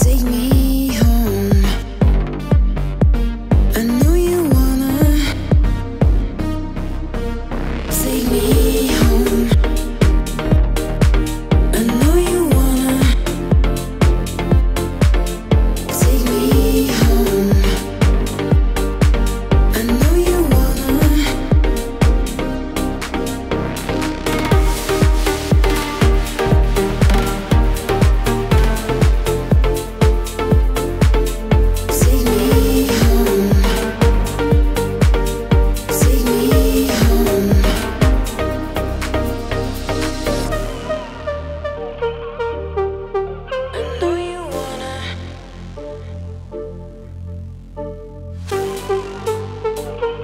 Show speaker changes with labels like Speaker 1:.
Speaker 1: take me